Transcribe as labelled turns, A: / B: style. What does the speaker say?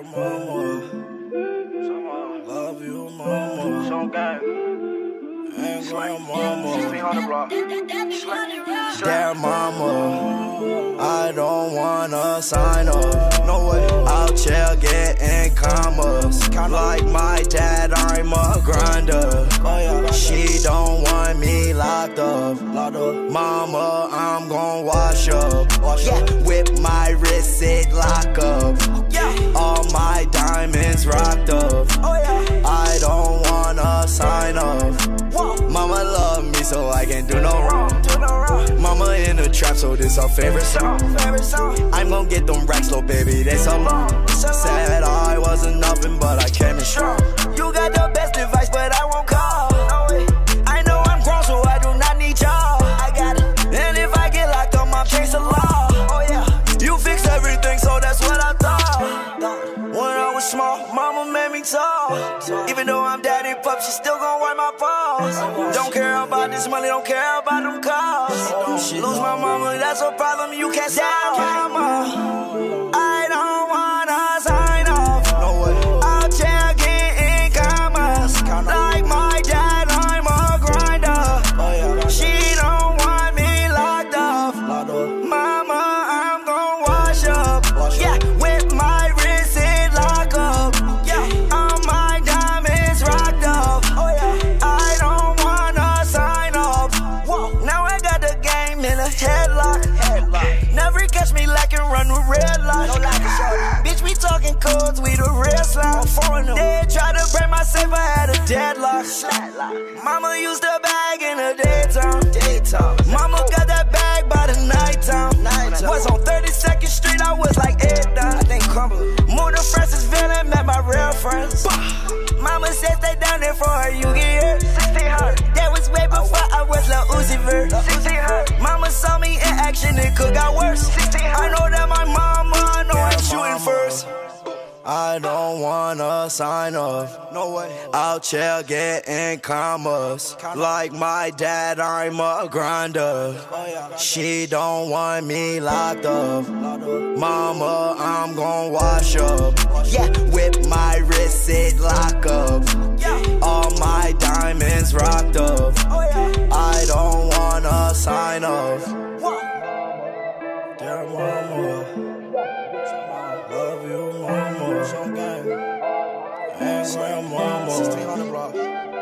A: Dear mama, love you, mama.
B: Some gang.
A: And grandmama.
B: 1600 block.
A: Dear mama, I don't wanna sign up. No way. I'll chill, get in commas. Like my dad, I'm a grinder. Oh, she don't want me locked up. Mama, I'm gon' wash up. Yeah, whip my wrist, it lock up. All my diamonds rocked up. I don't wanna sign off. Mama love me so I can do no wrong. Mama in the trap, so this our favorite song. I'm gon' get them racks, little baby, they so long. Said I wasn't nothing, but I came in strong. Mama made. Oh. Even though I'm daddy pup, she still gon' wipe my paws. Don't care about this money, don't care about them cars. Lose my mama, that's a problem you can't solve. Codes, we the real slime. They tried to break my safe, I had a deadlock. Mama used to bag in the daytime. Daytime. Mama got that bag by the nighttime. Was on 32nd Street, I was like down. I think Cumberland. Moved to Francisville and met my real friends. Mama said stay down there for her, you get. 1600. That was way oh, before I was Lil Uzi Vert.
B: 1600.
A: Mama saw me in action, it could got worse. I know that my mama, I know I'm shooting first. I don't wanna sign off. No way. I'll Out here getting commas. Like my dad, I'm a grinder. Oh, she don't want me locked up. Mama, I'm gon' wash up. Yeah, whip my wrist, it lock up. All my diamonds rocked up. Oh, I don't wanna sign off. Dear mama. Love you, mama. And grandmama.
B: 1600 block.